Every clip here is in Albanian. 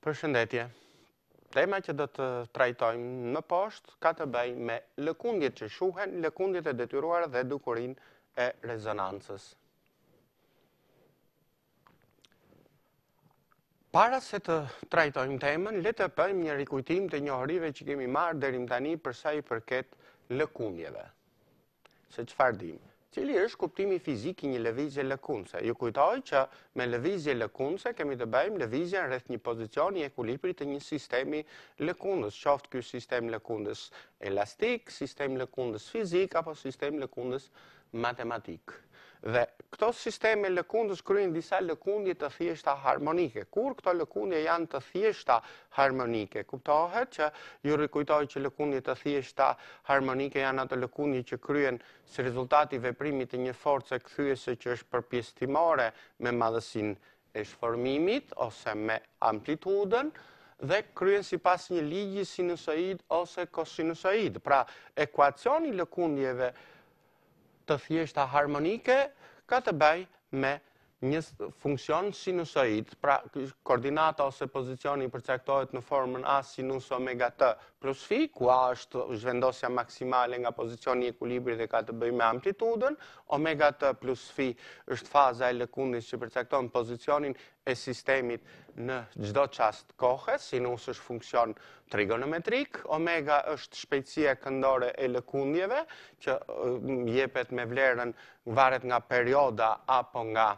Përshëndetje. Tema që do të trajtojmë më poshtë ka të bëjë me lëkundjet që shuhen, lëkundjet e detyruara dhe dukurinë e rezonancës. Para se të trajtojmë temën, le të bëjmë një rikujtim të njohurive që kemi marrë deri më tani për sa i përket lëkundjeve. se çfarë dimë. Cili është kuptimi fizik i një lëvizje lëkundëse? Ju kujtoj që me lëvizje lëkundëse kemi të bëjmë lëvizjen rreth një pozicioni ekuilibri të një sistemi lëkundës, qoftë ky sistem lëkundës elastik, sistem lëkundës fizik apo sistem lëkundës matematik. Dhe këto sisteme lëkundës kryejnë disa lëkundje të thjeshta harmonike. Kur këto lëkundje janë të thjeshta harmonike, kuptohet që ju rikujtoj që lëkundje të thjeshta harmonike janë ato lëkundje që kryhen si rezultat i veprimit të një force kthyese që është përpjestimore me madhësinë e shformimit ose me amplitudën dhe kryhen sipas një ligji sinusoid ose kosinusoid. Pra, ekuacioni i lëkundjeve të thjeshta harmonike ka të bëjë me një funksion sinusoid, pra koordinata ose pozicioni përcaktohet në formën a sinus omega t plus fi, ku a është zhvendosja maksimale nga pozicioni i ekuilibrit dhe ka të bëjë me amplitudën, omega t plus fi është faza e lëkundjes që përcakton pozicionin e sistemit në çdo çast kohe, sinus është funksion trigonometrik, omega është shpejtësia këndore e lëkundjeve, që jepet me vlerën varet nga perioda apo nga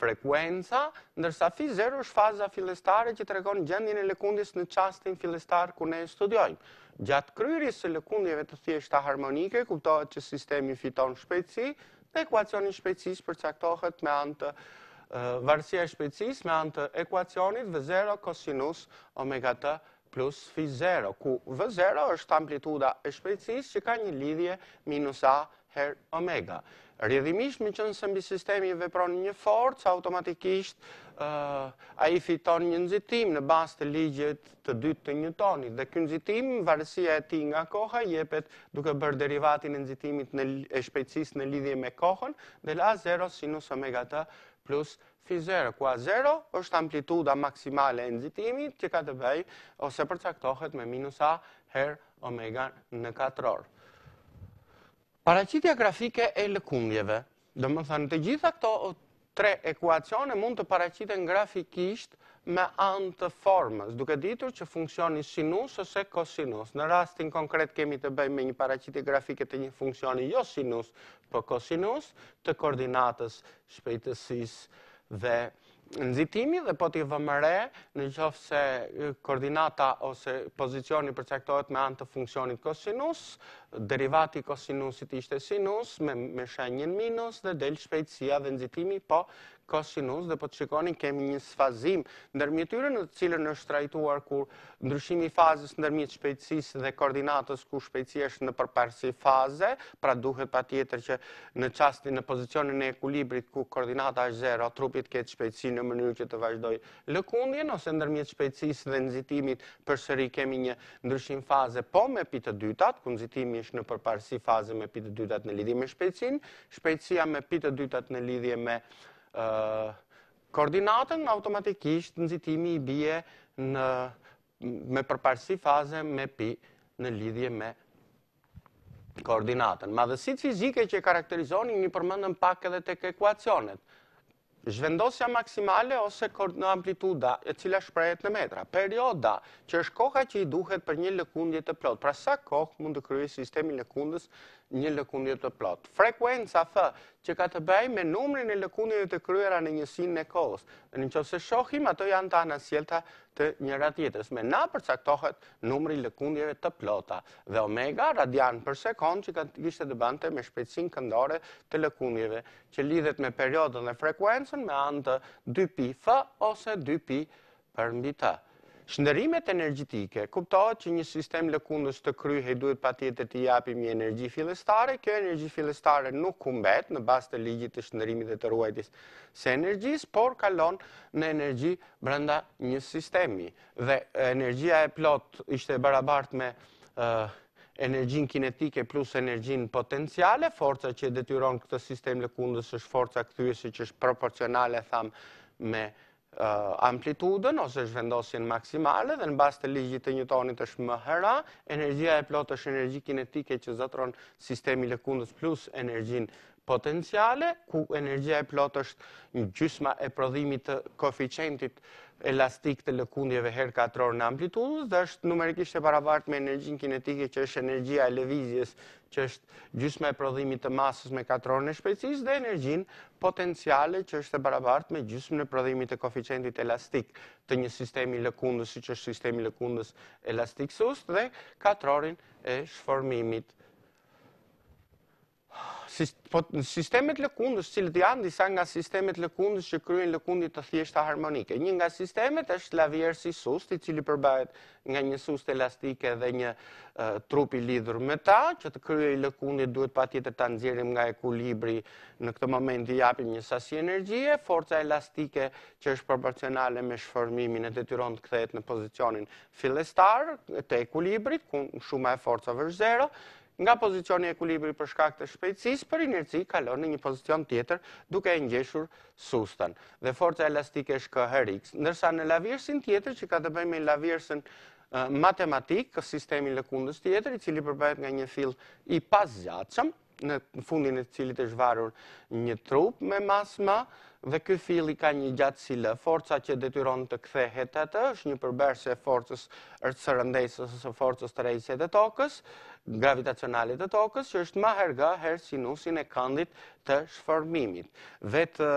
frekuenca, ndërsa fi zero është faza fillestare që tregon gjendjen e lëkundjes në çastin fillestar ku ne e studiojmë. Gjatë kryerjes së lëkundjeve të thjeshta harmonike, kuptohet që sistemi fiton shpejtësi, Ekuacioni i shpejtësisë përcaktohet me anë të varësia e shpejtësisë me anë të ekuacionit vë zero kosinus omega të plus fi zero, ku vë zero është amplituda e shpejtësisë që ka një lidhje minus a herë omega. Rrjedhimisht meqenëse mbi sistemin vepron një forcë, automatikisht ai fiton një nxitim në bazë të ligjit të dytë të Njutonit dhe ky nxitim, varësia e tij nga koha jepet duke bërë derivatin e nxitimit në e shpejtësisë në lidhje me kohën del A zero sinus omega t plus fi zero, ku A zero është amplituda maksimale e nxitimit që ka të bëjë ose përcaktohet me minus A herë omega në katror. Paraqitja grafike e lëkundjeve, domethënë të gjitha këto tre ekuacione mund të paraqiten grafikisht me anë të formës, duke ditur që funksioni sinus ose kosinus. Në rastin konkret kemi të bëjmë me një paraqitje grafike të një funksioni jo sinus, po kosinus, të koordinatës shpejtësisë dhe Nxitimi dhe po t'i vëmë re, në qoftë se koordinata ose pozicioni përcaktohet me anë të funksionit kosinus, derivati i kosinusit ishte sinus me shenjën minus dhe del shpejtësia dhe nxitimi po kosinus dhe po të shikoni kemi një sfazim ndërmjet tyre në të cilën është trajtuar kur Ndryshimi i fazës ndërmjet shpejtësisë dhe koordinatës ku shpejtësia është në përparësi faze, pra duhet patjetër që në çastin në pozicionin e ekuilibrit ku koordinata është zero, trupi të ketë shpejtësi në mënyrë që të vazhdojë lëkundjen, ose ndërmjet shpejtësisë dhe nxitimit përsëri kemi një ndryshim faze po me pi të dytat, ku nxitimi është në përparësi faze me pi të dytat në lidhje me shpejtësinë, shpejtësia me pi të dytat në lidhje me Koordinatën automatikisht nxitimi i bie me përparësi faze me pi në lidhje me koordinatën. Madhësitë fizike që e karakterizojnë i përmendëm pak edhe tek ekuacionet. Zhvendosja maksimale ose amplituda e cila shprehet në metra. Perioda që është koha që i duhet për një lëkundje të plotë. Pra sa kohë mund të kryejë sistemi lëkundës një lëkundje të plotë. Frekuenca fë që ka të bëjë me numrin e lëkundjeve të kryera në njësinë e kohës, dhe në qoftë se shohim, ato janë të anasjella të njëra-tjetrës. Me n përcaktohet numri i lëkundjeve të plota, dhe omega radian për sekund që kishte të bënte me shpejtësinë këndore të lëkundjeve, që lidhet me periodën dhe frekuencën me anë të 2 pi fë ose 2 pi. Përmbi të. Shndërrimet energjetike, kuptohet që një sistem lëkundës të kryejë duhet patjetër t'i japim një energji fillestare, kjo energji fillestare nuk humbet në bazë të ligjit të shndërrimit dhe të ruajtjes së energjisë, por kalon në energji brenda një sistemi. Dhe energjia e plotë ishte e barabartë me energjinë kinetike plus energjinë potenciale, forca që e detyron këtë sistem lëkundës është forca kthyese që është proporcionale thamë me amplitudën ose zhvendosjen maksimale dhe në bazë të ligjit të Njutonit është më herë a, energjia e plotë është energji kinetike që zotëron sistemi lëkundës plus energjinë potenciale, ku energjia e plotë është një gjysma e prodhimit të koeficientit elastik të lëkundjeve herë katrorin e amplitudës dhe është numerikisht e barabartë me energjinë kinetike që është energjia e lëvizjes që është gjysma e prodhimit të masës me katrorin e shpejtësisë dhe energjinë potenciale që është e barabartë me gjysmën e prodhimit të koeficientit elastik të një sistemi lëkundës, siç është sistemi lëkundës elastik sustë dhe katrorin e shformimit. Po, sistemet lëkundës, cilët janë disa nga sistemet lëkundës që kryejnë lëkundje të thjeshta harmonike. Një nga sistemet është lavjerrësi sustë, i cili përbëhet nga një sustë elastike dhe një trup i lidhur me ta, që të kryejë lëkundje duhet patjetër ta nxjerrim nga ekuilibri në këtë moment i japim një sasi energjie, forca elastike që është proporcionale me shformimin e detyron të kthehet në pozicionin fillestar të ekuilibrit, ku shuma e forcave është zero, Nga pozicioni i ekuilibrit për shkak të shpejtësisë, për inerci kalon në një pozicion tjetër duke e ngjeshur sustën dhe forca elastike është K herë X, ndërsa në lavjerrësin tjetër që ka të bëjë me lavjerrësin matematik, sistemi lëkundës tjetër, i cili përbëhet nga një fill i pazgjatshëm, në fundin e të cilit është varur një trup me masë më, Dhe ky filli ka një gjatësi lë, forca që detyron të kthehet atë është një përbërëse e forcës së rëndesës ose forcës tërheqëse të tokës, gravitacionale të tokës, që është më herë gë herë sinusin e këndit të shformimit. Vetë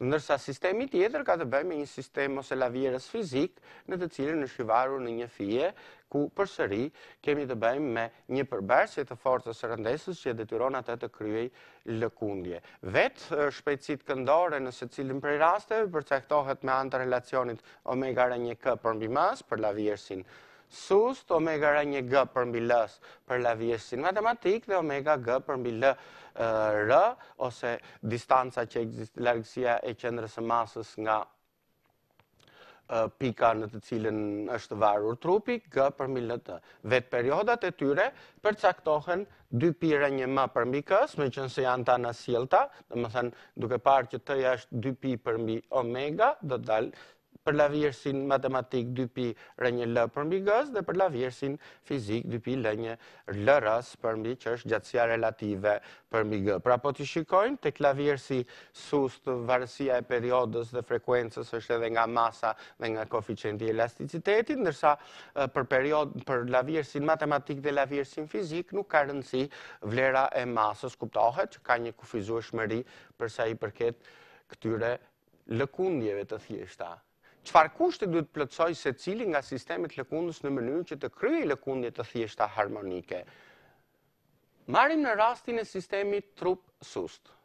ndërsa sistemi tjetër ka të bëjë me një sistem ose lavjerrës fizik në të cilin është i varur në një fije ku përsëri kemi të bëjmë me Një përbërëse të forcës së rëndesës që e detyron atë të kryejë lëkundje. Vetë shpejtësitë këndore në secilin prej rasteve përcaktohet me anë të relacionit omega rrënjë kë përmbi mës për lavjerrësin sustë, omega rrënjë gë përmbi lës për lavjerrësin matematik dhe omega gë përmbi lë rë ose distanca që është largësia e qendrës së masës nga pika në të cilën është varur trupi, G përmbi LT. Vetë periodat e tyre përcaktohen dy pi rrënjë më përmbi kës, meqenëse janë të anasjellta, domethënë duke parë që tëja është dy pi përmbi omega, do të dalë për lavjerrësin matematik 2 pi rrënjë lë përmbi gës dhe për lavjerrësin fizik 2 pi rrënjë uh, LRS përmbi që është gjatësia relative përmbi G. Pra po t'i shikojmë tek lavjerrësi sustë, varësia e periodës dhe frekuencës është edhe nga masa dhe nga koeficienti i elasticitetit, ndërsa për, period, për lavjerrësin matematik dhe lavjerrësin fizik nuk ka rëndësi vlera e masës, kuptohet që ka një kufizueshmëri për sa i përket këtyre lëkundjeve të thjeshta. Çfarë kushte duhet të plotësojë secili nga sistemet lëkundës në mënyrë që të kryejë lëkundje të thjeshta harmonike? Marrim në rastin e sistemit trup sustë.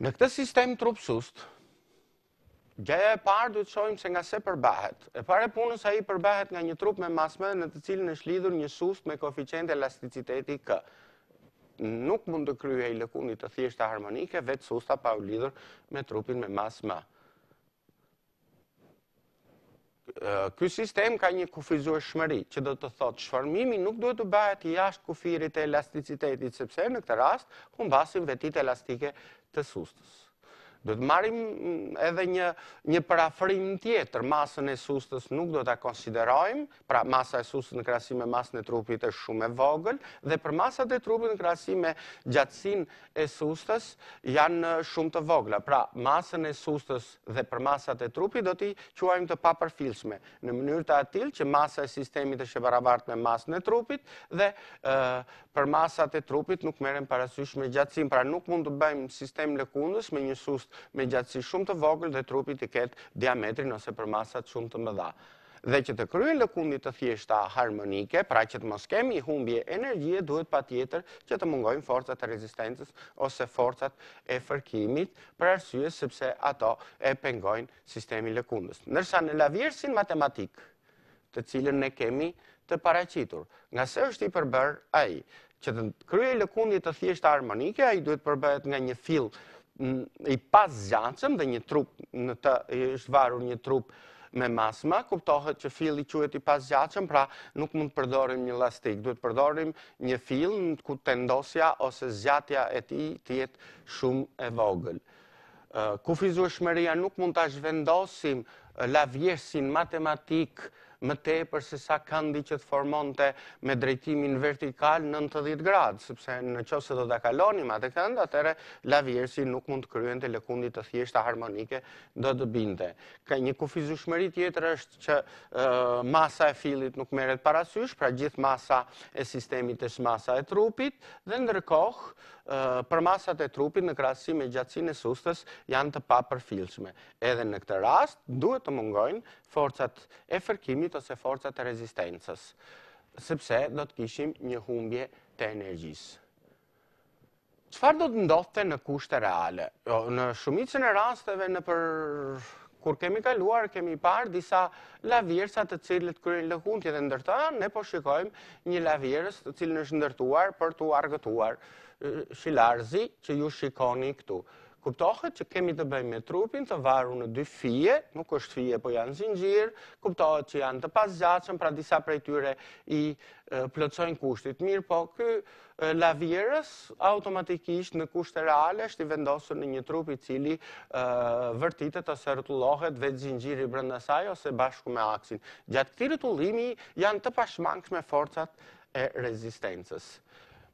Në këtë sistem trup sustë, gjëja e parë duhet të shohim se nga se përbëhet. E para e punës ai përbëhet nga një trup me masë më në të cilin është lidhur një sustë me koeficient elasticiteti kë. nuk mund të kryejë lëkundje të thjeshta harmonike vetë susta pa u lidhur me trupin me masë më. Ky sistem ka një kufizueshmëri, që do të thotë shformimi nuk duhet të bëhet jashtë kufijve të elasticitetit, sepse në këtë rast humbasim vetitë elastike të sustës. Do të marrim edhe një një përafrim tjetër, masën e sustës nuk do ta konsiderojmë, pra masa e sustës në krahasim me masën e trupit është shumë e vogël dhe përmasat e trupit në krahasim me gjatësinë e sustës janë shumë të vogla. Pra, masën e sustës dhe përmasat e trupit do t'i quajmë të papërfillshme, në mënyrë të atillë që masa e sistemit është e barabartë me masën e trupit dhe ë Përmasat e trupit nuk merren parasysh me gjatësinë, pra nuk mund të bëjmë sistem lëkundës me një sustë me gjatësi shumë të vogël dhe trupi të ketë diametrin ose përmasat shumë të mëdha. Dhe që të kryhen lëkundje të thjeshta harmonike, pra që të mos kemi humbje energjie, duhet patjetër që të mungojnë forcat e rezistencës ose forcat e fërkimit, për arsye sepse ato e pengojnë sistemin lëkundës. Ndërsa në lavjerrësin matematik, të cilin ne kemi të paraqitur. Nga se është i përbërë ai, që të kryejë lëkundje të thjeshta harmonike, ai duhet të përbëhet nga një fill i pazgjatshëm dhe një trup në të është varur një trup me masë m, kuptohet që filli quhet i pazgjatshëm, pra nuk mund të përdorim një lastik, duhet të përdorim një fill ku tendosja ose zgjatja e tij të jetë shumë e vogël. Kufizueshmëria nuk mund ta zhvendosim lavjerrësin matematik më tepër sesa këndi që të formonte me drejtimin vertikal 90 gradë, sepse në qoftë se do ta kalonim atë kënd, atëherë lavjerrësi nuk mund të kryente lëkundje të thjeshta harmonike, do të binte. Një kufizueshmëri tjetër është që masa e fillit nuk merret parasysh, pra gjithë masa e sistemit është masa e trupit dhe ndërkohë Përmasat e trupit në krahasim me gjatësinë e sustës janë të papërfillshme. Edhe në këtë rast, duhet të mungojnë forcat e fërkimit ose forcat e rezistencës, sepse do të kishim një humbje të energjisë. Çfarë do të ndodhte në kushte reale? Jo, në shumicën e rasteve në për Kur kemi kaluar, kemi parë disa lavjerrësa të cilët kryejnë lëkundje dhe ndër ta, ne po shikojmë një lavjerrës të cilin është ndërtuar për t'u argëtuar, shilarësi që ju shikoni këtu. Kuptohet që kemi të bëjmë me trupin të varur në dy fije, nuk është fije, po janë zinxhirë, kuptohet që janë të pazgjatshëm, pra disa prej tyre i plotësojnë kushtet. Mirëpo ky Lavjerrës, automatikisht në kushte reale është i vendosur në një trup i cili vërtitet ose rrotullohet vetë zinxhiri brenda saj ose bashkë me aksin. Gjatë këtij rrotullimi janë të pashmangshme forcat e rezistencës.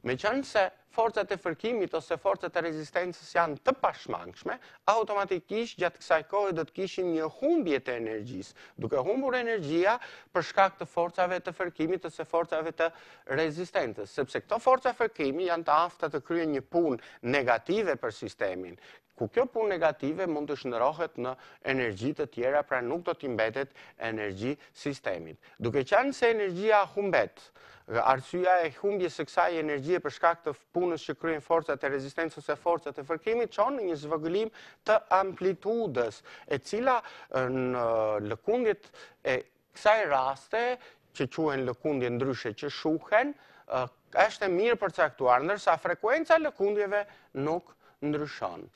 Meqenëse forcat e fërkimit ose forcat e rezistencës janë të pashmangshme, automatikisht gjatë kësaj kohe do të kishim një humbje të energjisë. Duke humbur energjia për shkak të forcave të fërkimit ose forcave të rezistencës rezistencës, sepse këto forca fërkimi janë të afta të kryejnë një punë negative për sistemin, ku kjo punë negative mund të shndërrohet në energji të tjera, pra nuk do t'i mbetet energji sistemit. Duke qenë se energjia humbet, arsyeja e humbjes së kësaj energjie për shkak të punës që kryejnë forcat e rezistencës ose forcat e fërkimit çon në një zvogëlim të amplitudës, e cila në lëkundjet e kësaj raste, që quhen lëkundje ndryshe që shuhen, është e mirë përcaktuar, ndërsa frekuenca e lëkundjeve nuk ndryshon.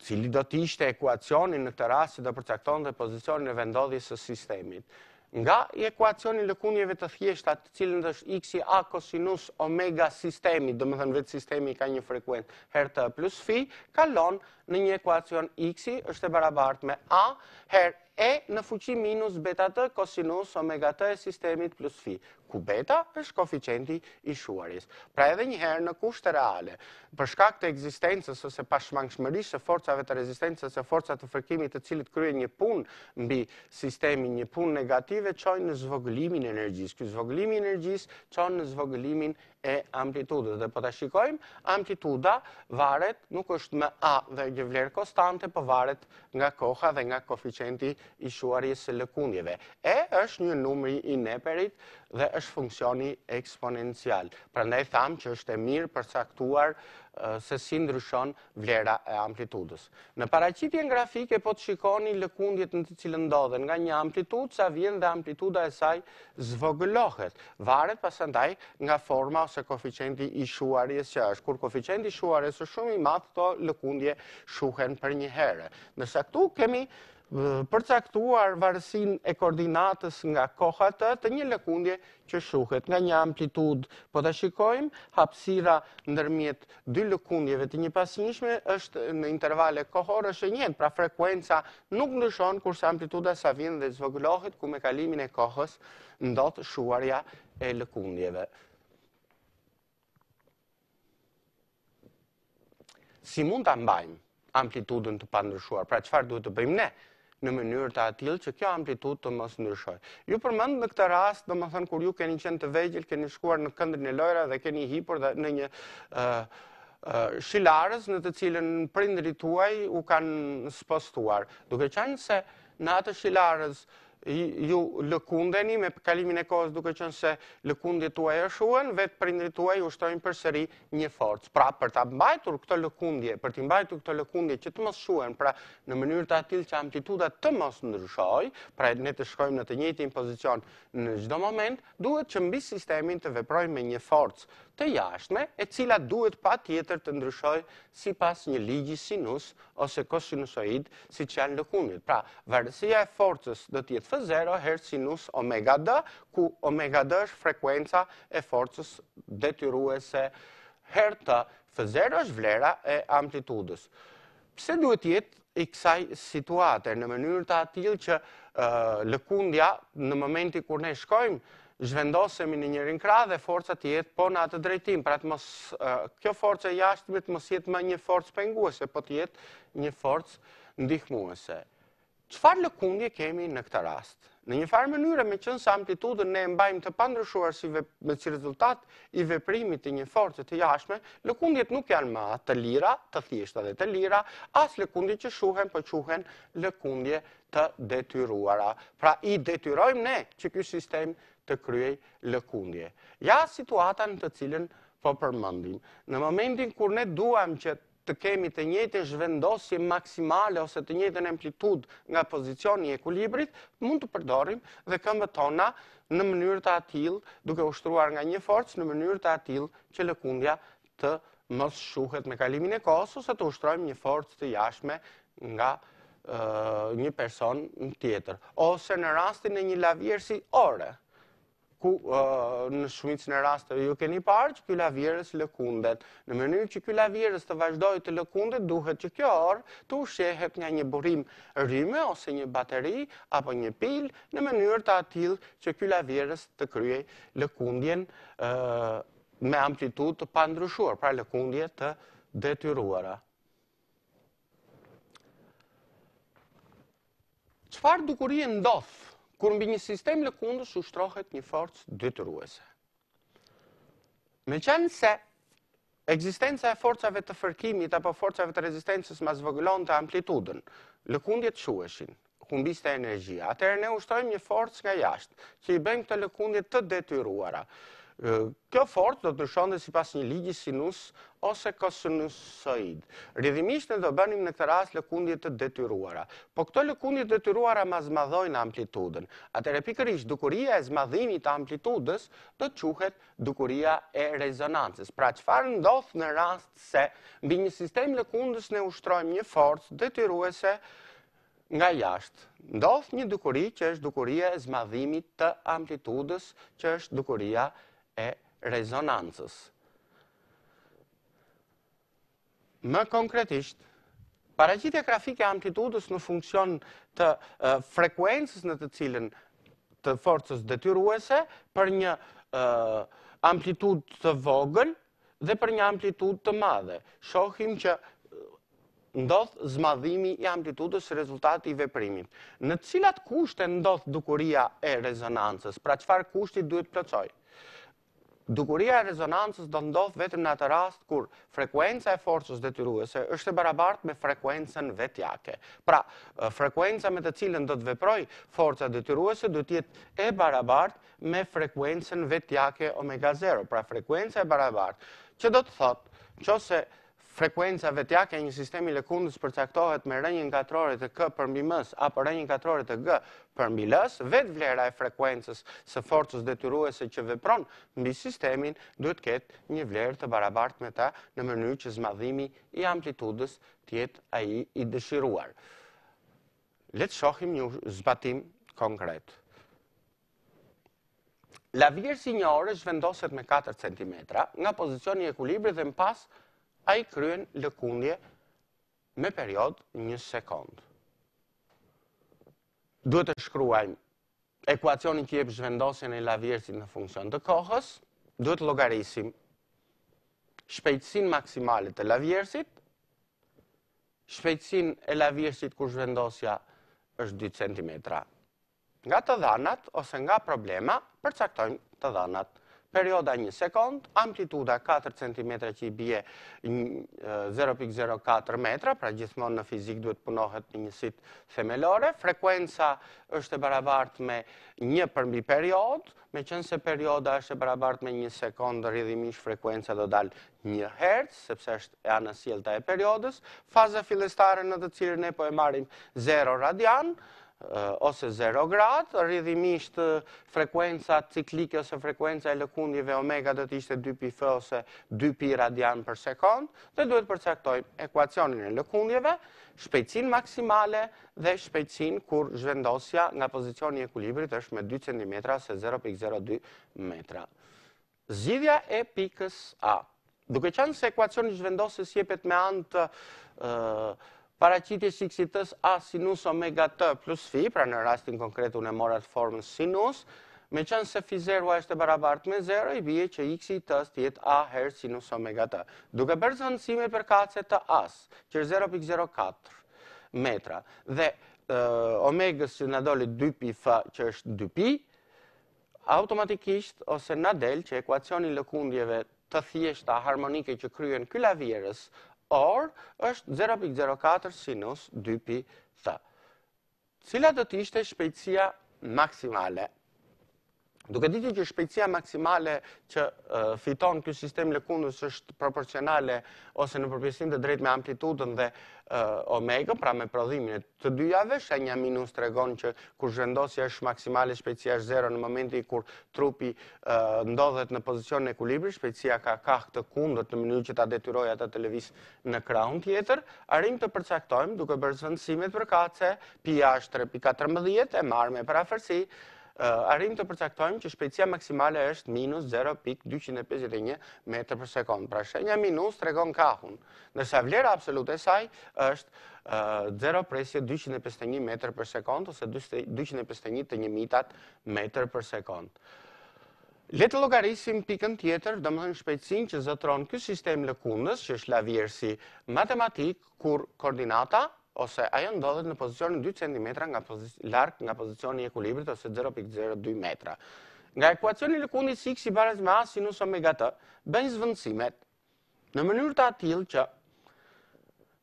Cili do të ishte ekuacioni në këtë rast që do përcaktonte pozicionin e vendodhjes së sistemit. Nga ekuacioni i lëkundjeve të thjeshta të cilën dhe është x i a kosinus omega e sistemit, domethënë vetë sistemi ka një frekuencë herë t plus fi, kalon në një ekuacion x i është e barabartë me a herë E në fuqi minus beta t kosinus omega t e sistemit plus fi, ku beta është koeficienti i shuarjes. Pra edhe një herë në kushte reale, për shkak të ekzistencës ose pashmangshmërisë së forcave të rezistencës ose forcat e fërkimit të cilat kryejnë një punë mbi sistemin një punë negative çojnë në zvogëlimin e energjisë. Ky zvogëlim i energjisë çon në zvogëlimin e amplitudës dhe po ta shikojmë amplituda varet nuk është me a dhe një vlerë konstante po varet nga koha dhe nga koeficienti i shuarjes së lëkundjeve e është një numri i Neperit dhe është funksioni eksponencial prandaj thamë që është e mirë përcaktuar se si ndryshon vlera e amplitudës. Në paraqitjen grafike po të shikoni lëkundjet në të cilën ndodhen nga një amplitudë sa vjen dhe amplituda e saj zvogëlohet. Varet pasandaj nga forma ose koeficienti i shuarjes që është. Kur koeficienti i shuarjes është shumë i madh, këto lëkundje shuhen përnjëherë. Ndërsa këtu kemi përcaktuar varësinë e koordinatës nga koha t të një lëkundje që shuhet nga një amplitudë. Po ta shikojmë, hapësira ndërmjet dy lëkundjeve të njëpasnjëshme është në intervale kohore është e njëjtë, pra frekuenca nuk ndryshon kurse amplituda sa vjen dhe zvogëlohet ku me kalimin e kohës ndodh shuarja e lëkundjeve. Si mund ta mbajmë amplitudën të pandryshuar? Pra çfarë duhet të bëjmë ne? në mënyrë të atillë që kjo amplitudë të mos ndryshojë. Ju përmend në këtë rast, domethënë, kur ju keni qenë të vegjël, keni shkuar në këndin e lojërave dhe keni hipur dhe në një shilarës në të cilën prindërit tuaj ju kanë spostuar. Duke qenë se në atë shilarës Ju lëkundeni me kalimin e kohës duke qenë se lëkundjet tuaja shuhen, vetë prindërit tuaj ushtrojnë përsëri një forcë. Pra, për ta mbajtur këto lëkundje, për t'i mbajtur këto lëkundje që të mos shuhen, pra në mënyrë të atillë që amplituda të mos ndryshojë, pra ne të shkojmë në të njëjtin pozicion në çdo moment, Duhet që mbi sistemin të veprojmë me një forcë të jashtme, e cila duhet patjetër të ndryshojë sipas një ligji sinus ose kosinusoid, siç janë lëkundjet. Pra, varësia e forcës do të jetë F zero herë sinus omega D, ku omega D është frekuenca e forcës detyruese herë T F zero është vlera e amplitudës. Pse duhet të jetë i kësaj situate, në mënyrë të atillë që lëkundja në momentin kur ne shkojmë, zhvendosemi në njërin krah dhe forca të jetë po në atë drejtim. Pra të mos, kjo forca e jashtme të mos jetë më një forcë penguese, po të jetë një forcë ndihmuese. Çfarë lëkundje kemi në këtë rast? Në një farë mënyre, meqenëse amplitudën ne e mbajmë të pandryshuar si rezultat i veprimit të një force të jashtme, lëkundjet nuk janë më të lira, të thjeshta dhe të lira, as lëkundje që shuhen po quhen lëkundje të detyruara. Pra i detyrojmë ne që ky sistem të kryejë lëkundje. Ja situata në të cilën po përmendim. Në momentin kur ne duam që të kemi të njëjtën zhvendosje maksimale ose të njëjtën amplitudë nga pozicioni i ekuilibrit, mund të përdorim dhe këmbët tona në mënyrë të atillë, duke ushtruar nga një forcë në mënyrë të atillë që lëkundja të mos shuhet me kalimin e kohës ose të ushtrojmë një forcë të jashtme nga një person tjetër, ose në rastin e një lavjerrësi ore. ku në shumicën e rasteve ju keni parë që ky lavjerrës lëkundet. Në mënyrë që ky lavjerrës të vazhdojë të lëkundet, duhet që kjo orë të ushqehet nga një burim rryme ose një bateri apo një pilë në mënyrë të atillë që ky lavjerrës të kryejë lëkundjen me amplitudë të pandryshuar, pra lëkundje të detyruara. Çfarë dukurie ndodh kur mbi një sistem lëkundës ushtrohet një forcë detyruese? Meqenëse ekzistenca e forcave të fërkimit apo forcave të rezistencës ma zvogëlonte amplitudën, lëkundjet shuheshin, humbiste energjia. Atëherë ne ushtrojmë një forcë nga jashtë, që i bëjmë këto lëkundje të detyruara. Kjo forcë do të ndryshonte sipas një ligji sinus ose kosinusoid. Rrjedhimisht ne do bënim në këtë rast lëkundje të detyruara. Po këto lëkundje të detyruara ma zmadhojnë amplitudën. Atëherë pikërisht dukuria e zmadhimit të amplitudës do të quhet dukuria e rezonancës. Pra çfarë ndodh në rast se mbi një sistem lëkundës ne ushtrojmë një forcë detyruese Nga jashtë, ndodh një dukuri që është dukuria e zmadhimit të amplitudës që është dukuria e rezonancës. Më konkretisht, paraqitja grafike e amplitudës në funksion të frekuencës në të cilën të forcës detyruese për një amplitudë të vogël dhe për një amplitudë të madhe. Shohim që ndodh zmadhimi i amplitudës si rezultat i veprimit. Në cilat kushte ndodh dukuria e rezonancës, pra çfarë kushti duhet plotësojë? Dukuria e rezonancës do ndodh vetëm në atë rast kur frekuenca e forcës detyruese është e barabartë me frekuencën vetjake. Pra, frekuenca me të cilën do të veprojë forca detyruese do të jetë e barabartë me frekuencën vetjake omega 0, pra frekuenca e barabartë, që do të thotë, qoftë se frekuenca vetjake e një sistemi lëkundës përcaktohet me rrënjën katrore të k përmbi m-së, apo rrënjën katrore të g përmbi l-së, vetë vlera e frekuencës së forcës detyruese që vepron mbi sistemin, duhet të ketë një vlerë të barabartë me ta në mënyrë që zmadhimi i amplitudës të jetë ai i dëshiruar. Le të shohim një zbatim konkret. Lavjerrësi i një ore zhvendoset me 4 cm nga pozicioni i ekuilibrit dhe më pas ai kryen lëkundje me periodë një sekond. Duhet të shkruajmë ekuacionin që jep zhvendosjen e lavjerrësit në funksion të kohës, duhet të llogarisim shpejtësinë maksimale të lavjerrësit, shpejtësinë e lavjerrësit kur zhvendosja është 2 cm. Nga të dhënat ose nga problema, përcaktojmë të dhënat. Perioda një sekond, amplituda 4 centimetra që i bie 0.04 metra, pra gjithmonë në fizikë duhet të punohet me njësitë themelore, frekuenca është e barabartë me një përmbi periodë, Meqenëse perioda është e barabartë me një sekond, rrjedhimisht frekuenca do dalë një herc, sepse është e anasjellta e periodës, faza fillestare në të cilën ne po e marrim 0 radian, ose 0 grad, rrjedhimisht frekuenca ciklike ose frekuenca e lëkundjeve omega do të ishte 2 pi f ose 2 pi radian për sekond, dhe duhet të përcaktojmë ekuacionin e lëkundjeve, shpejtësinë maksimale dhe shpejtësinë kur zhvendosja nga pozicioni i ekuilibrit është me dy centimetra ose zero pikë zero dy metra. Zgjidhja e pikës A. Duke qenë se ekuacioni i zhvendosjes jepet me anë të paraqitjes së x i t-së A sinus omega T plus fi, pra në rastin konkret unë e mora të formës sinus, meqenëse fi zeroja është e barabartë me zero, i bie që x i t-së të jetë A herë sinus omega T. Duke bërë zëvendësimet përkatëse të A-së, që është 0.04, metra. Dhe omegës që na doli 2 pi F që është 2 pi, automatikisht se na del që ekuacioni i lëkundjeve të thjeshta harmonike që kryen ky lavjerës or është 0.04 sinus 2 pi t. Cila do të ishte shpejtësia maksimale? Duke ditur që shpejtësia maksimale që fiton ky sistem lëkundës është proporcionale ose në përpjesim të drejtë me amplitudën dhe omega, pra me prodhimin e të dyjave, shenja minus tregon që kur zhvendosja është maksimale, shpejtësia është zero në momentin kur trupi ndodhet në pozicionin e ekuilibrit, shpejtësia ka kah të kundër në mënyrë që ta detyrojë atë të lëvizë Në kahun tjetër, arrijmë të përcaktojmë duke bërë zvendësimet përkatëse, pi-ja tre pikë katërmbëdhjetë e marrë me përafërsi, arrijmë të përcaktojmë që shpejtësia maksimale është minus zero pikë dyqind e pesëdhjetë e një metër për sekond. Pra shenja minus tregon kahun, ndërsa vlera absolute e saj është zero presje dyqind e pesëdhjetë e një metër për sekond ose dyqind e pesëdhjetë e një të njëmijtat metër për sekond. Le të llogarisim pikën tjetër, domethënë shpejtësinë që zotëron ky sistem lëkundës, që është lavjerësi matematik, kur koordinata ose ajo ndodhet në pozicionin dy centimetra larg nga pozicioni i ekuilibrit ose 0.02 metra. Nga ekuacioni i lëkundjes si x i baraz me a sinus omega t, bëjmë zvëndësimet, Në mënyrë të atillë që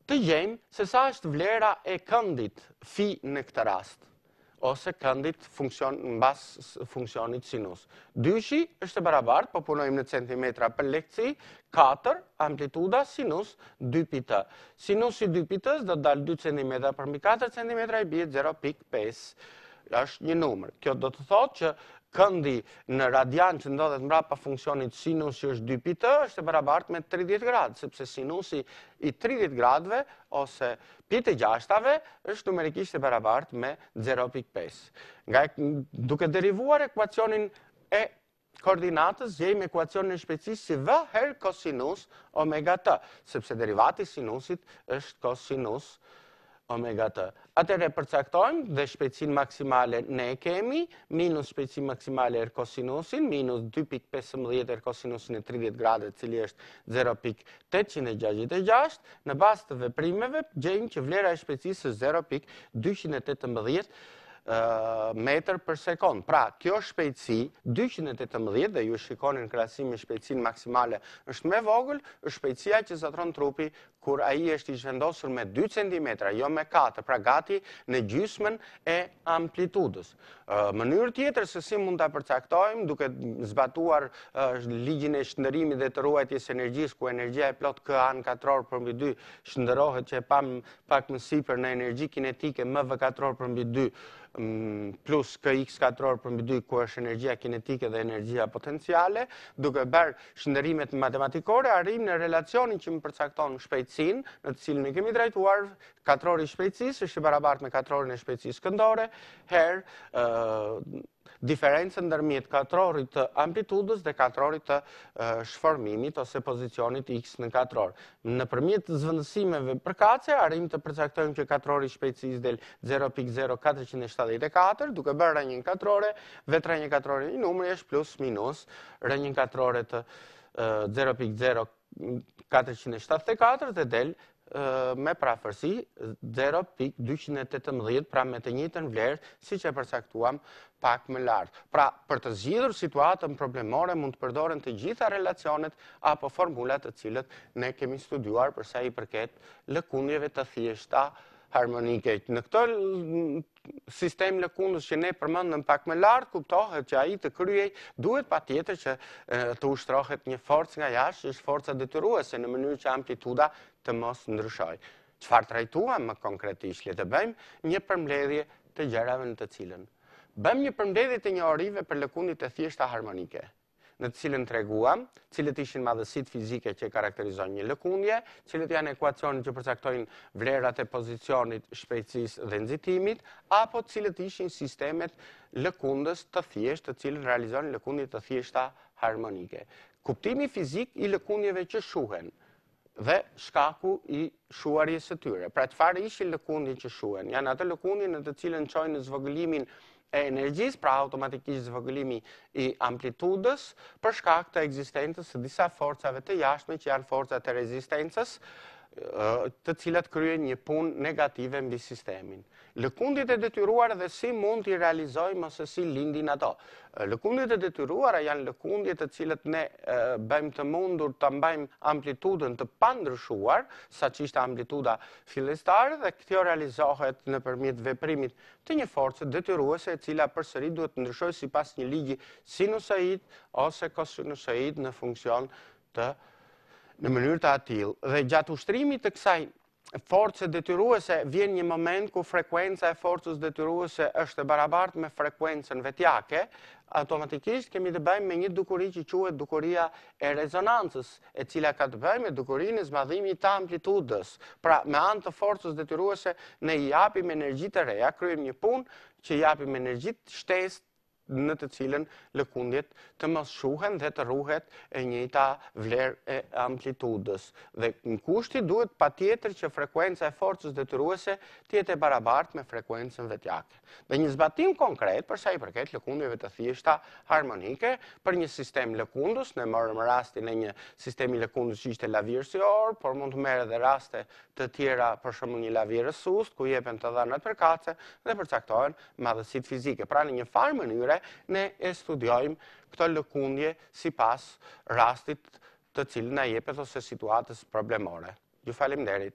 të gjejmë se sa është vlera e këndit fi në këtë rast, ose këndit funksion, mbas funksionit sinus. Dyshi është i barabartë, po punojmë në centimetra për lehtësi, 4 amplituda sinus 2 pi t. Sinus i 2 pi t-së do dalë 2 cm përmbi 4 cm i bie 0.5. Pesë, është një numër. Kjo do të thotë që këndi në radian që ndodhet mbrapa funksionit sinus që është 2 pi t, është e barabartë me 30 gradë, sepse sinusi i 30 gradëve ose pi të gjashtave është numerikisht e barabartë me 0.5. Nga duke derivuar ekuacionin e koordinatës gjejmë ekuacionin e shpejtësisë si V herë kosinus omega t, sepse derivati i sinusit është kosinus omega t. Atëherë e përcaktojmë dhe shpejtësinë maksimale ne e kemi, minus shpejtësinë maksimale herë kosinusin, minus 2.15 herë kosinusin e 30 gradëve, i cili është 0.866, në bazë të veprimeve gjejmë që vlera e shpejtësisë është 0.218 metër për sekond. Pra, kjo shpejtësi 218 dhe ju shikoni në krahasim me shpejtësinë maksimale është më e vogël, është shpejtësia që zotëron trupi kur ai është i zhvendosur me 2 cm, jo me 4, pra gati në gjysmën e amplitudës. Mënyrë tjetër se si mund ta përcaktojmë duke zbatuar ligjin e shndërrimit dhe të ruajtjes së energjisë ku energjia e plotë KA në katror përmbi 2 shndërrohet që e pamë pak më sipër në energji kinetike MV katror përmbi 2 plus KX katror përmbi 2 ku është energjia kinetike dhe energjia potenciale, duke bërë shndërrimet matematikore, arrijmë në relacionin që më përcakton shpejtësinë, në të cilin e kemi trajtuar, katrori i shpejtësisë është i barabartë me katrorin e shpejtësisë këndore, herë Diferencën ndërmjet katrorit të amplitudës dhe katrorit të shformimit ose pozicionit x në katror. Nëpërmjet zëvendësimeve përkatëse arrijmë të përcaktojmë që katrori i shpejtësisë del 0.0474, duke bërë rrënjën katrore, dhe rrënja katrore e një numri është plus minus rrënjën katrore të 0.0474. katërqind e shtatëdhjetë e katër dhe del me përafërsi 0.218, pra me të njëjtën vlerë, siç e përcaktuam pak më lart. Pra, për të zgjidhur situatën problemore, mund të përdoren të gjitha relacionet apo formulat të cilët ne kemi studuar për sa i përket lëkundjeve të thjeshta harmonike. Në këtë sistem lëkundës që ne përmendëm pak më lart, kuptohet që ai të kryejë, duhet patjetër që të ushtrohet një forcë nga jashtë, që është forca detyruese në mënyrë që amplituda të mos ndryshojë. Çfarë trajtuam më konkretisht, le të bëjmë një përmbledhje të gjërave në të cilën. Bëjmë një përmbledhje të njohurive për lëkundjet e thjeshta harmonike. në të cilën treguam cilët ishin madhësitë fizike që karakterizojnë një lëkundje, cilët janë ekuacionet që përcaktojnë vlerat e pozicionit, shpejtësisë dhe nxitimit, apo cilët ishin sistemet lëkundës të thjeshtë, të cilët realizojnë lëkundje të thjeshta harmonike. Kuptimi fizik i lëkundjeve që shuhen Dhe shkaku i shuarjes së tyre. Pra çfarë ishin lëkundjet që shuhen? Janë atë lëkundjen në të cilën çojnë në zvogëlimin e energjisë, pra automatikisht zvogëlimi i amplitudës, për shkak të ekzistencës së disa forcave të jashtme që janë forcat e rezistencës, të cilat kryejnë një punë negative mbi sistemin. Lëkundjet e detyruara dhe si mund t'i realizojmë ose si lindin ato. Lëkundjet e detyruara janë lëkundje të cilat ne bëjmë të mundur ta mbajmë amplitudën të pandryshuar, sa ç' ishte amplituda fillestare dhe kjo realizohet nëpërmjet veprimit të një force detyruese e cila përsëri duhet të ndryshojë sipas një ligji sinusoid ose kosinusoid në funksion të në mënyrë të atillë. Dhe gjatë ushtrimit të kësaj force detyruese vjen një moment kur frekuenca e forcës detyruese është e barabartë me frekuencën vetjake, automatikisht kemi të bëjmë me një dukuri që quhet dukuria e rezonancës, e cila ka të bëjë me dukurinë e zmadhimit të amplitudës. Pra, me anë të forcës detyruese, ne i japim energji të reja, kryejmë një punë që i japim energjitë shtesë në të cilën lëkundjet të mos shuhen dhe të ruhet e njëjta vlerë e amplitudës. Dhe në këtë kusht duhet patjetër që frekuenca e forcës detyruese të jetë e barabartë me frekuencën vetjake. Dhe një zbatim konkret për sa i përket lëkundjeve të thjeshta harmonike për një sistem lëkundës, ne morëm rastin e një sistemi lëkundës që ishte lavjerrësi orë, por mund të merren edhe raste të tjera për shembull një lavjerrës sustë, ku jepen të dhënat përkatëse dhe përcaktohen madhësitë fizike. Pra në një farë mënyre ne e studiojmë këto lëkundje sipas rastit i cili na jepet ose situatës problemore. Ju faleminderit.